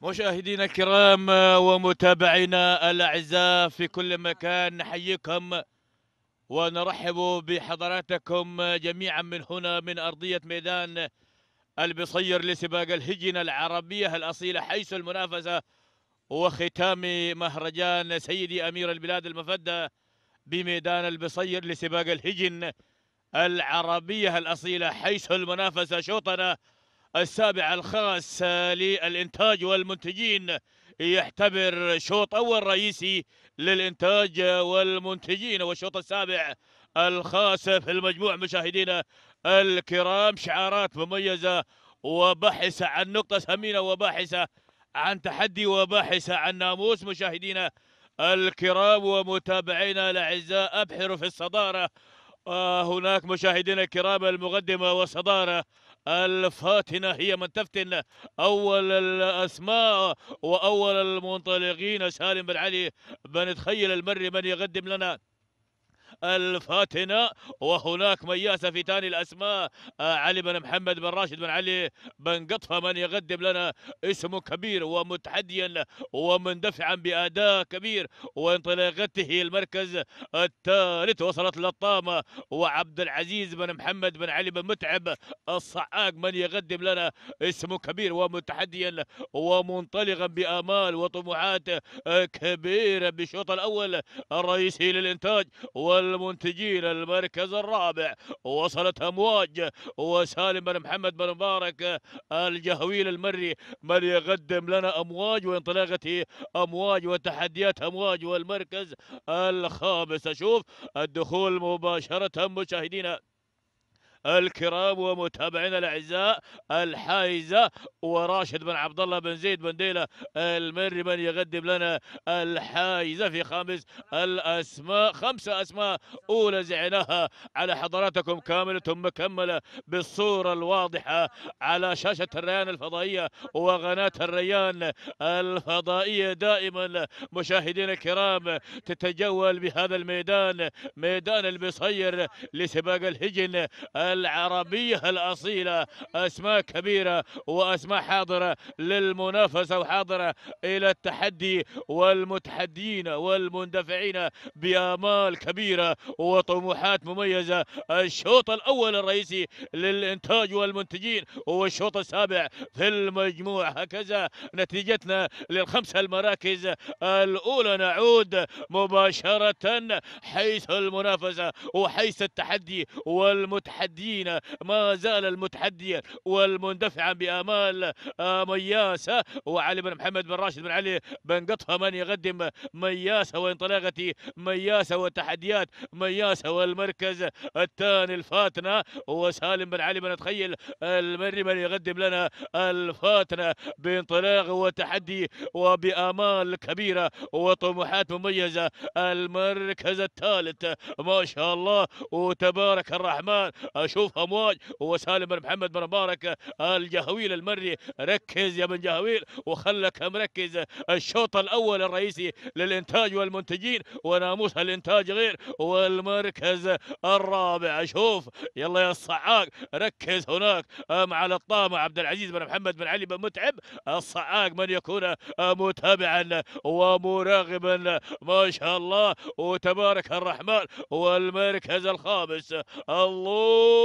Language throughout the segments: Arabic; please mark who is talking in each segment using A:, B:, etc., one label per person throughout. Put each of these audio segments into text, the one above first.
A: مشاهدينا الكرام ومتابعينا الأعزاء في كل مكان نحييكم ونرحب بحضراتكم جميعا من هنا من أرضية ميدان البصير لسباق الهجنة العربية الأصيلة حيث المنافسة وختام مهرجان سيدي أمير البلاد المفدى بميدان البصير لسباق الهجن العربية الأصيلة حيث المنافسة شوطنا السابع الخاص للإنتاج والمنتجين يعتبر شوط أول رئيسي للإنتاج والمنتجين والشوط السابع الخاص في المجموع مشاهدينا الكرام شعارات مميزة وباحثة عن نقطة ثمينة وباحثة عن تحدي وباحثة عن ناموس مشاهدينا الكرام ومتابعينا الأعزاء أبحروا في الصدارة. آه هناك مشاهدينا الكرام المقدمة والصدارة الفاتنة هي من تفتن أول الأسماء وأول المنطلقين. سالم بن علي بن تخيل المري من يقدم لنا الفاتنة وهناك مياسة في ثاني الأسماء. آه، علي بن محمد بن راشد بن علي بن قطفة من يقدم لنا اسم كبير ومتحديا ومندفعا بأداء كبير. وانطلاقته المركز الثالث وصلت للطامة. وعبد العزيز بن محمد بن علي بن متعب الصعاق من يقدم لنا اسم كبير ومتحديا ومنطلقا بآمال وطموحات آه، كبيرة بالشوط الأول الرئيسي للإنتاج والمنتجين المركز الرابع وصلت أمواج وسالم بن محمد بن مبارك الجهويل المري من يقدم لنا أمواج وانطلاقة أمواج وتحديات أمواج والمركز الخامس. أشوف الدخول مباشرة مشاهدينا. الكرام ومتابعينا الأعزاء الحائزه وراشد بن عبد الله بن زيد بن ديلة المري من يقدم لنا الحائزه في خامس الأسماء خمسه أسماء أولى زعناها على حضراتكم كاملة مكمله بالصورة الواضحة على شاشة الريان الفضائية وقناة الريان الفضائية. دائما مشاهدينا الكرام تتجول بهذا الميدان ميدان البصير لسباق الهجن العربية الأصيلة أسماء كبيرة وأسماء حاضرة للمنافسة وحاضرة إلى التحدي والمتحدين والمندفعين بآمال كبيرة وطموحات مميزة. الشوط الأول الرئيسي للإنتاج والمنتجين هو الشوط السابع في المجموع. هكذا نتيجتنا للخمسة المراكز الأولى. نعود مباشرة حيث المنافسة وحيث التحدي والمتحدين ما زال المتحدي والمندفعا بآمال آه، مياسة وعلي بن محمد بن راشد بن علي بن قطفة من يقدم مياسة وانطلاقة مياسة وتحديات مياسة والمركز الثاني الفاتنة. وسالم بن علي بن تخيل المري من يقدم لنا الفاتنة بانطلاق وتحدي وبآمال كبيرة وطموحات مميزة. المركز الثالث ما شاء الله وتبارك الرحمن أشوف امواج وسالم بن محمد بن مبارك الجهويل المري. ركز يا بن جهويل وخلك مركز. الشوط الأول الرئيسي للإنتاج والمنتجين وناموس الإنتاج غير. والمركز الرابع أشوف يلا يا الصعاق ركز هناك. مع الطامة عبد العزيز بن محمد بن علي بن متعب. الصعاق من يكون متابعا ومراقبا ما شاء الله وتبارك الرحمن. والمركز الخامس الله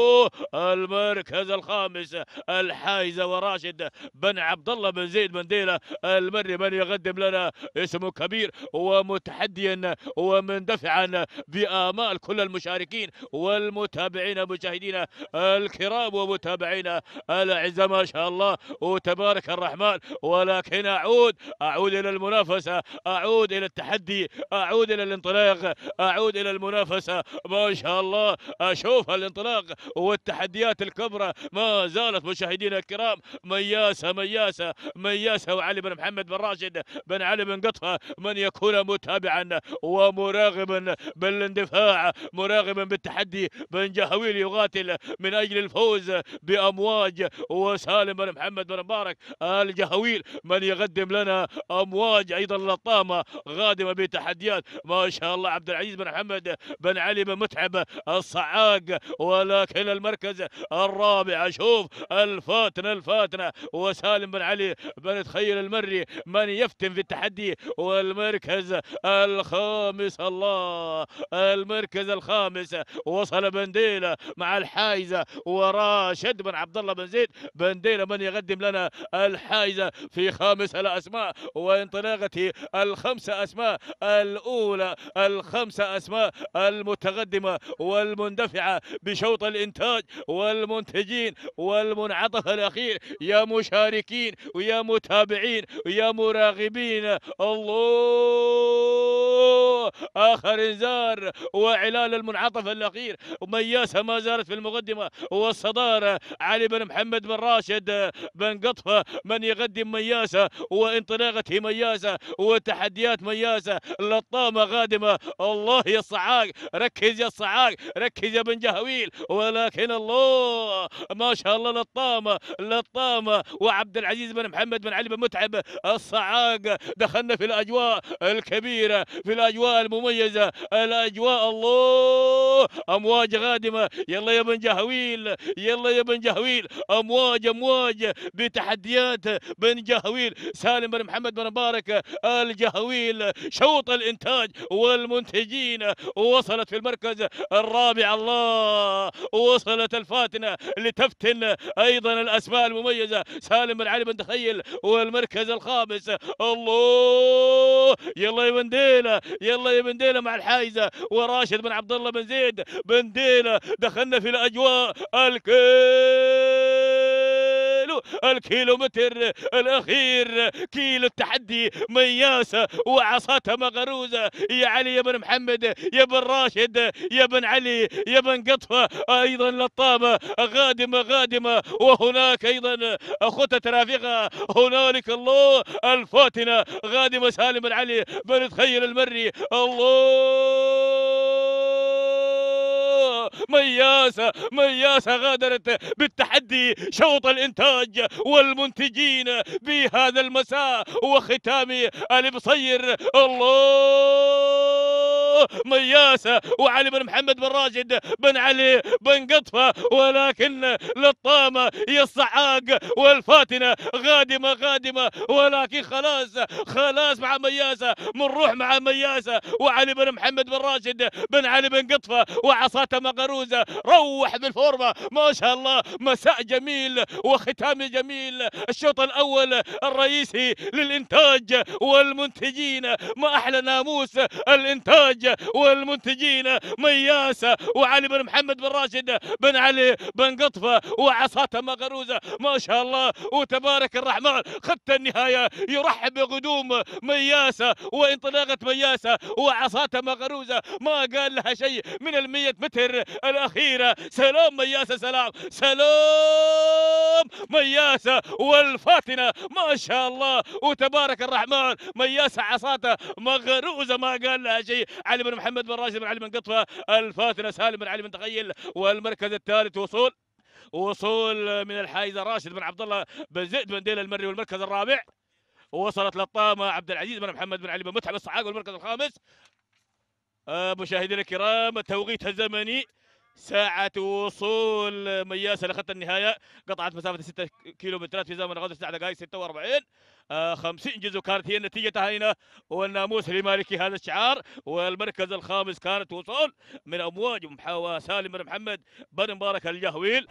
A: المركز الخامس الحايزة وراشد بن عبد الله بن زيد بن ديلة المري من يقدم لنا اسم كبير ومتحديا ومندفعا بآمال كل المشاركين والمتابعين مشاهدينا الكرام ومتابعينا. الأعزاء ما شاء الله وتبارك الرحمن. ولكن أعود أعود إلى المنافسة أعود إلى التحدي أعود إلى الانطلاق أعود إلى المنافسة. ما شاء الله أشوف الانطلاق. والتحديات الكبرى ما زالت مشاهدينا الكرام. مياسة مياسة مياسة. وعلي بن محمد بن راشد بن علي بن قطفة من يكون متابعا ومراغبا بالاندفاع مراغبا بالتحدي. بن جهويل يقاتل من أجل الفوز بأمواج. وسالم بن محمد بن مبارك الجهويل من يقدم لنا أمواج أيضا للطامة قادمة بتحديات. ما شاء الله عبد العزيز بن محمد بن علي بن متعب الصعاق. ولكن ولكن المركز الرابع. شوف الفاتنة الفاتنة. وسالم بن علي بن تخيل المري من يفتن في التحدي. والمركز الخامس الله. المركز الخامس وصل بنديلة مع الحايزة وراشد بن عبد الله بن زيد. بنديلة من يقدم لنا الحايزة في خامس الأسماء. وانطلاقة الخمسة أسماء الأولى الخمسة أسماء المتقدمة والمندفعة بشوط الإنتاج والمنتجين والمنعطف الأخير يا مشاركين ويا متابعين ويا مراقبين الله! آخر إنذار وإعلان المنعطف الأخير. مياسة ما زالت في المقدمة والصدارة. علي بن محمد بن راشد بن قطفة من يقدم مياسة وانطلاقة مياسة وتحديات مياسة. لطامة قادمة الله يا الصعاق ركز يا الصعاق ركز يا بن جهويل. ولكن الله ما شاء الله لطامة لطامة وعبد العزيز بن محمد بن علي بن متعب الصعاق. دخلنا في الأجواء الكبيرة في الأجواء المميزة. الأجواء الله أمواج قادمة يلا يا بن جهويل يلا يا بن جهويل. أمواج أمواج. بتحديات بن جهويل. سالم بن محمد بن مبارك الجهويل. شوط الإنتاج والمنتجين. وصلت في المركز الرابع. الله وصلت الفاتنة لتفتن أيضا الأسماء المميزة. سالم بن علي بن تخيل والمركز الخامس. الله! يلا يا بن ديلة يلا يا بن ديلة مع الحايزة وراشد بن عبد الله بن زيد. بن ديلة دخلنا في الأجواء الكيلو الكيلومتر الأخير. كيلو التحدي مياسة وعصاتها مغروزة. يا علي يا بن محمد يا بن راشد يا بن علي يا بن قطفة أيضا لطامة غادمة غادمة. وهناك أيضا خطة رافقة. هنالك الله الفاتنة. غادمة سالم بن علي بن تخيل المري. الله! مياسة مياسة غادرت بالتحدي شوط الإنتاج والمنتجين بهذا المساء وختام البصير الله! مياسة وعلي بن محمد بن راشد بن علي بن قطفة ولكن للطامة هي الصعاق والفاتنة غادمة غادمة. ولكن خلاص خلاص مع مياسة منروح مع مياسة. وعلي بن محمد بن راشد بن علي بن قطفة وعصاته مغروزة روح بالفورمة. ما شاء الله مساء جميل وختام جميل. الشوط الأول الرئيسي للإنتاج والمنتجين. ما أحلى ناموس الإنتاج. والمنتجين مياسة وعلي بن محمد بن راشد بن علي بن قطفة وعصاته مغروزة. ما شاء الله. وتبارك الرحمن. خط النهاية. يرحب بقدوم مياسة وانطلاقة مياسة وعصاته مغروزة. ما قال لها شيء من المية متر الأخيرة. سلام مياسة سلام. سلام مياسة والفاتنة. ما شاء الله. وتبارك الرحمن. مياسة عصاته مغروزة. ما قال لها شيء. علي بن محمد بن راشد بن علي بن قطفة الفاتنة سالم بن علي بن تخيل والمركز الثالث وصول وصول من الحايزة راشد بن عبد الله بن زيد بن ديل المري والمركز الرابع وصلت للطامة عبد العزيز بن محمد بن علي بن متعب الصعاق والمركز الخامس. آه، مشاهدينا الكرام التوقيت الزمني ساعة وصول مياسة لخط النهاية. قطعت مسافة 6 كيلومترات في زمن غزة 9 دقائق 46 آه 50 جزء كانت هي النتيجة هنا. والناموس لمالك هذا الشعار. والمركز الخامس كانت وصول من أمواج محاوى سالم بن محمد بن مبارك الجهويل.